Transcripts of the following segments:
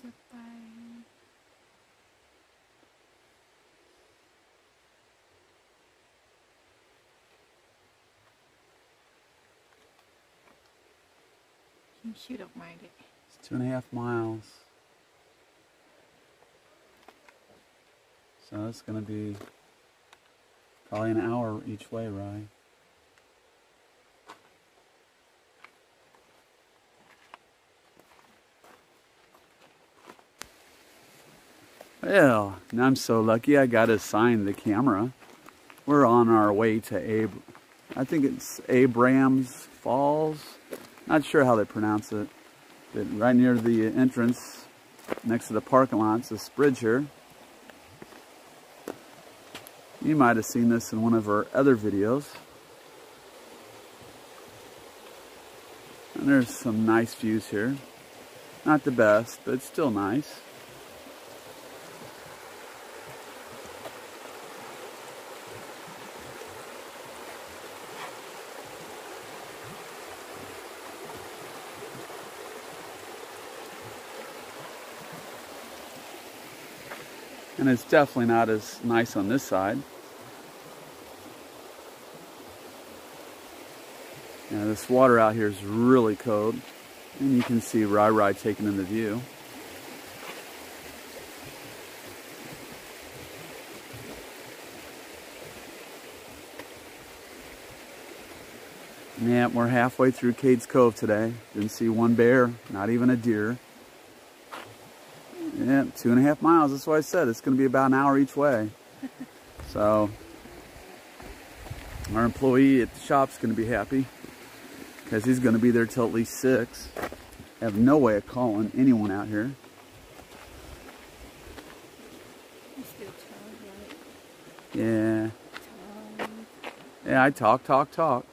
จะไป มีชื่อดอกไม้ด้วย It's two and a half miles. So it's going to be probably an hour each way, right? Well, I'm so lucky I got assigned the camera. We're on our way to Ab I think it's Abrams Falls. Not sure how they pronounce it. But right near the entrance, next to the parking lot, it's this bridge here. You might have seen this in one of our other videos. And there's some nice views here. Not the best, but still nice. And it's definitely not as nice on this side. Yeah, this water out here is really cold. And you can see Rai Rai taking in the view. Yeah, we're halfway through Cades Cove today. Didn't see one bear, not even a deer. Yeah, two and a half miles. That's what I said. It's going to be about an hour each way. so, our employee at the shop's going to be happy because he's going to be there till at least 6. I have no way of calling anyone out here. You still talk, Yeah. Yeah, I talk, talk, talk.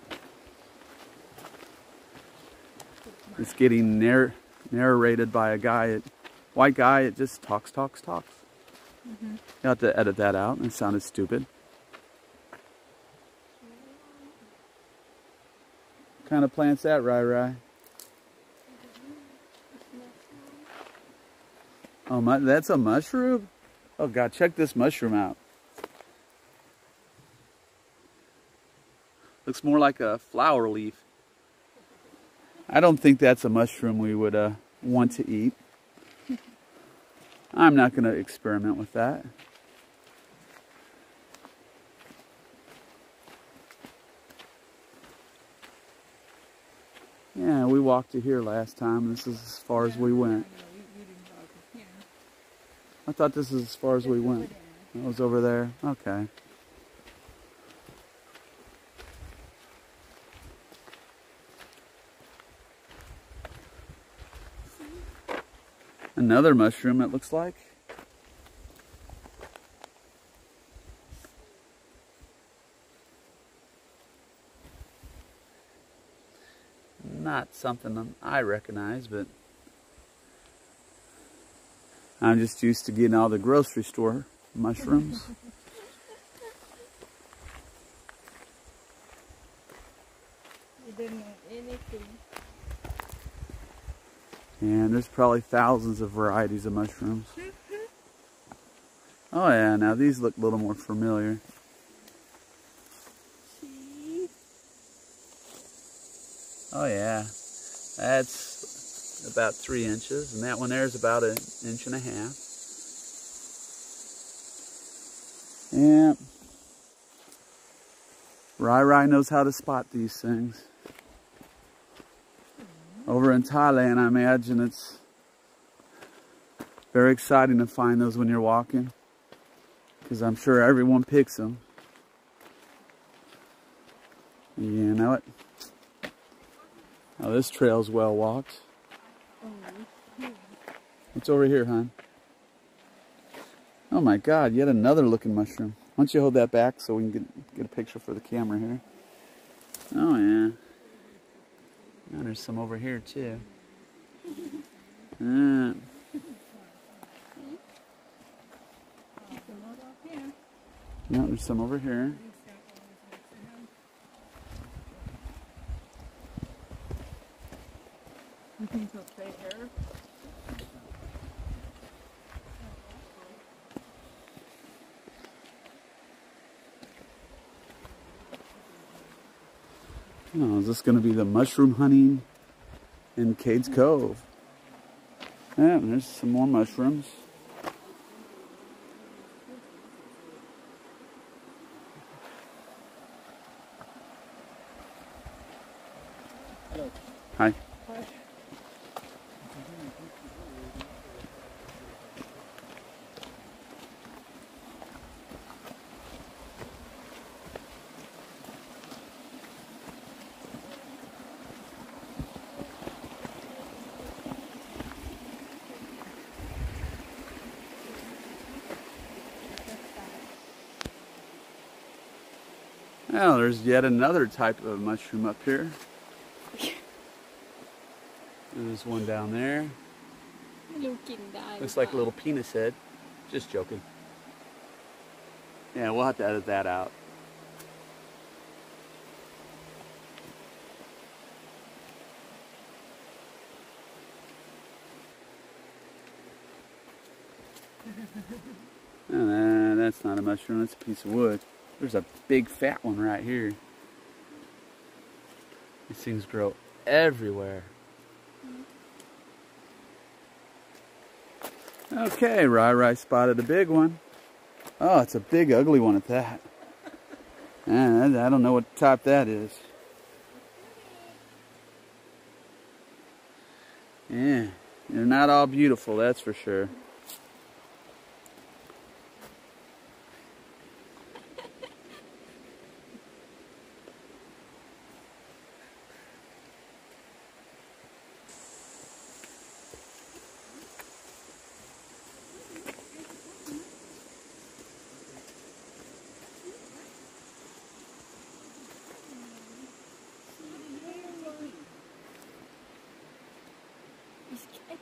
It's getting narr narrated by a guy, at, white guy, it just talks, talks, talks. Mm-hmm. You have to edit that out. It sounded stupid. What kind of plant's that, Rai Rai? Oh, my, that's a mushroom? Oh, God, check this mushroom out. Looks more like a flower leaf. I don't think that's a mushroom we would uh, want to eat. I'm not going to experiment with that. Yeah, we walked to here last time. This is as far as we went. No, we, we didn't talk to him. I thought this is as far as we went. It was over there? Okay. Another mushroom, it looks like. Not something I recognize, but I'm just used to getting all the grocery store mushrooms. We didn't know anything. And there's probably thousands of varieties of mushrooms. Oh yeah, now these look a little more familiar. Oh yeah, that's about three inches, and that one there is about an inch and a half. Yeah. Rai Rai knows how to spot these things. Over in Thailand, I imagine it's very exciting to find those when you're walking. Because I'm sure everyone picks them. You know it. Oh, this trail's well walked. What's over here, hon? Oh my God, yet another looking mushroom. Why don't you hold that back so we can get, get a picture for the camera here? Oh yeah. Now there's some over here too. Some more up here. no, there's some over here. You think he'll stay Oh, is this going to be the mushroom hunting in Cades Cove? Yeah, there's some more mushrooms. Hello. Hi. Well, there's yet another type of mushroom up here. There's one down there. Looks like a little penis head. Just joking. Yeah, we'll have to edit that out. and that's not a mushroom, that's a piece of wood. There's a big fat one right here. These things grow everywhere. Okay, Rai Rai spotted a big one. Oh, it's a big, ugly one at that. Man, I I don't know what type that is. Yeah, they're not all beautiful, that's for sure.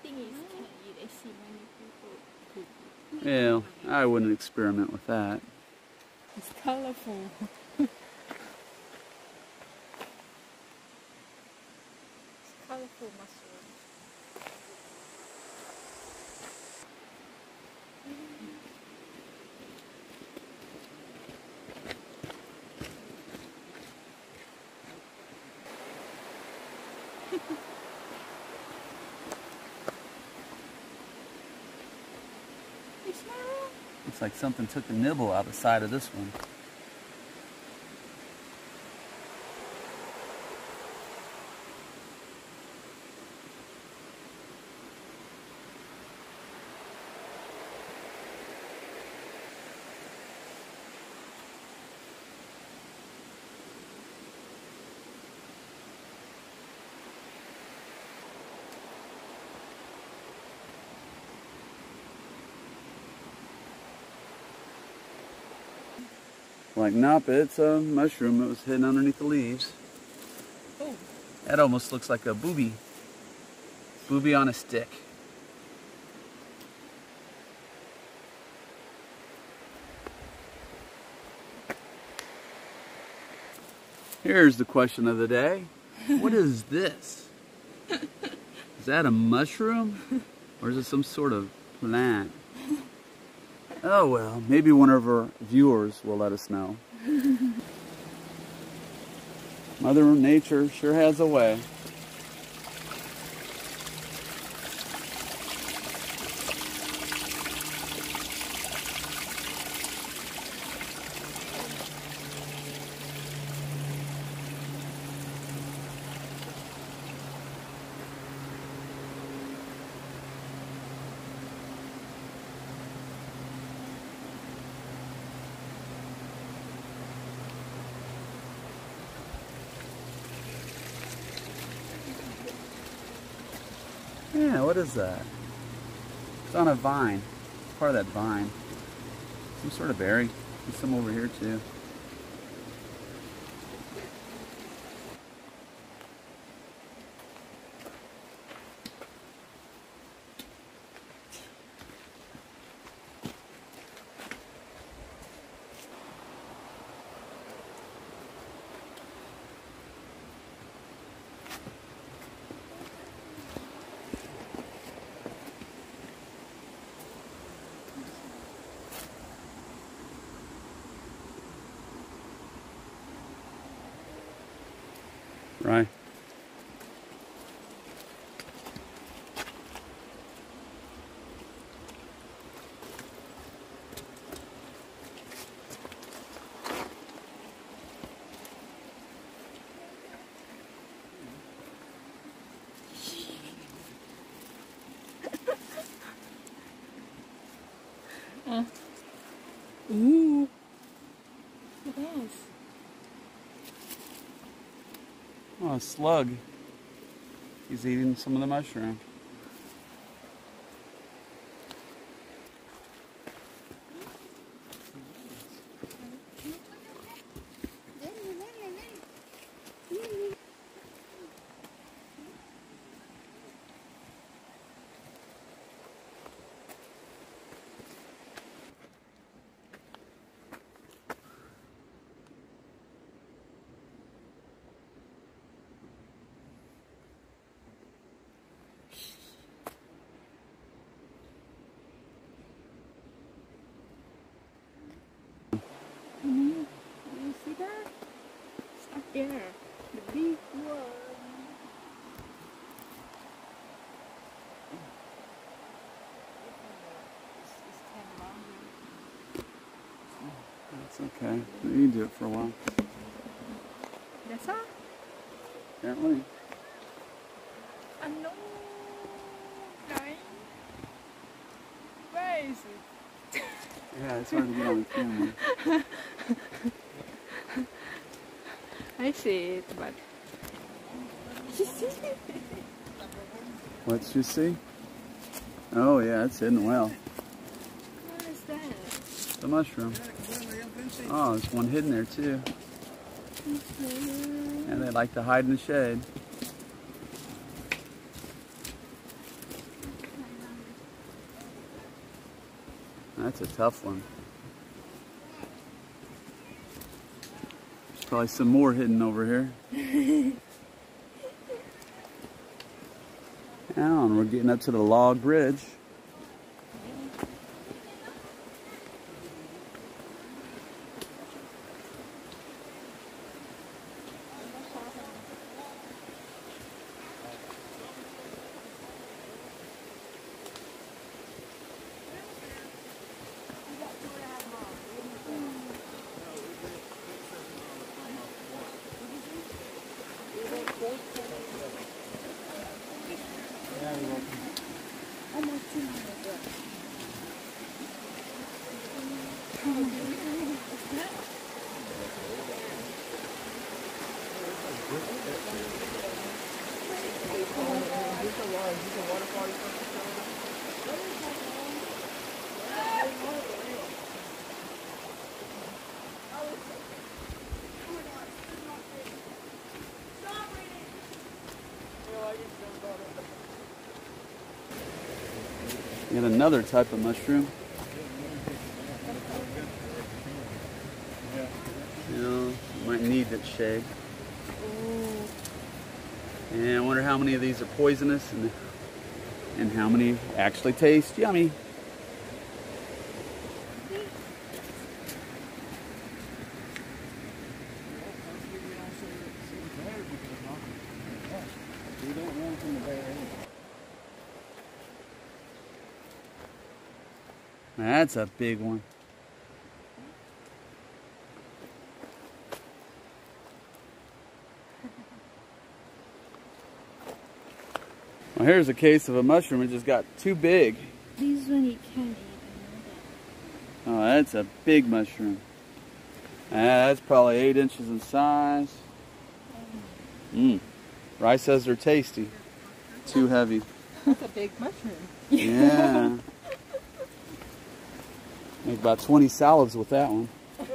It's- I think it's can eat? I see many people cook Well, I wouldn't experiment with that. it's colorful it's colorful mushroom It's not Looks like something took a nibble out of the side of this one. Like, nope, it's a mushroom that was hidden underneath the leaves. Oh, That almost looks like a booby. Booby on a stick. Here's the question of the day. What is this? Is that a mushroom? Or is it some sort of plant? Oh well, maybe one of our viewers will let us know. Mother Nature sure has a way. Yeah, what is that? It's on a vine. It's part of that vine. Some sort of berry. There's some over here too. Right. Slug. He's eating some of the mushroom. Mm, you see that? It's up there. The big one. It's kind of longer. That's okay. You can do it for a while. That's all? Apparently. I know. Where is it? Yeah, it's hard to get on the camera. I see it, but. What's you see? Oh yeah, it's hidden well. what is that? The mushroom. Oh, there's one hidden there too. And they like to hide in the shade. That's a tough one. There's probably some more hidden over here. Now, and we're getting up to the log bridge. Get another type of mushroom. You know, might need that shade. And I wonder how many of these are poisonous and and how many actually taste yummy. We don't run from the bear anyway. That's a big one. Well, here's a case of a mushroom. that just got too big. This one you can eat. Oh, that's a big mushroom. Ah, that's probably eight inches in size. Mmm. Rice says they're tasty. Too heavy. That's a big mushroom. Yeah. Make about 20 salads with that one.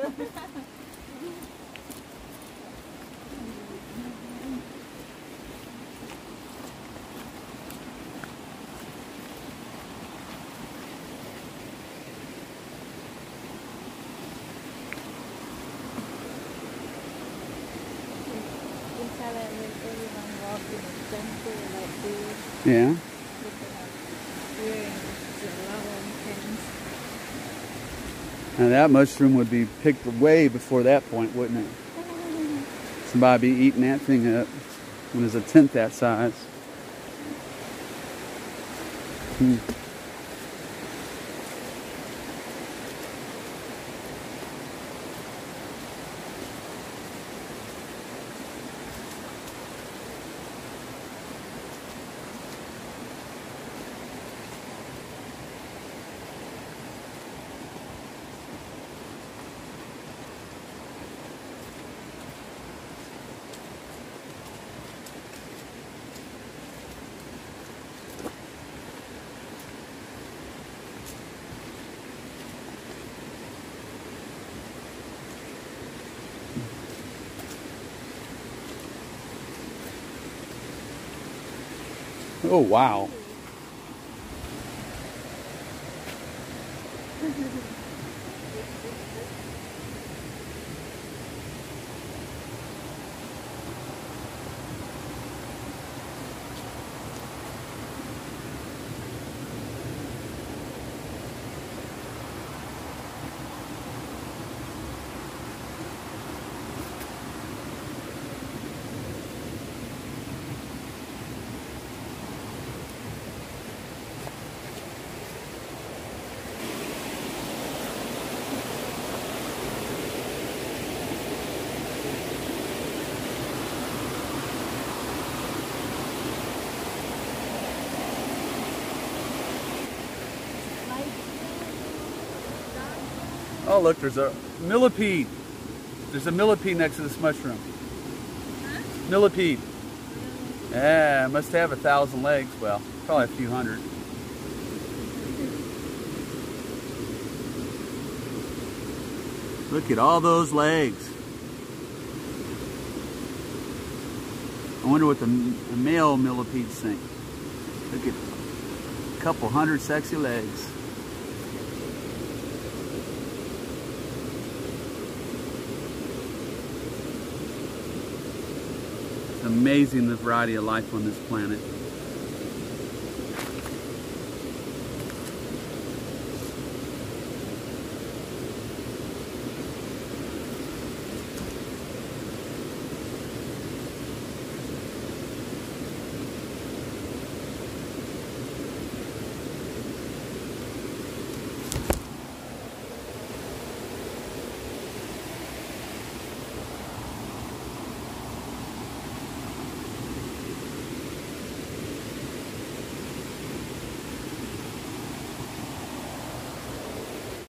In Thailand, when everyone walks in a jungle like this, Yeah. with the, wearing the long pants. Now that mushroom would be picked way before that point, wouldn't it? Somebody be eating that thing up. when there's a tent that size. Hmm. Oh, wow. Oh, look, there's a millipede. There's a millipede next to this mushroom. Millipede. Yeah, must have a thousand legs. Well, probably a few hundred. Look at all those legs. I wonder what the, the male millipedes think. Look at a couple hundred sexy legs. Amazing the variety of life on this planet.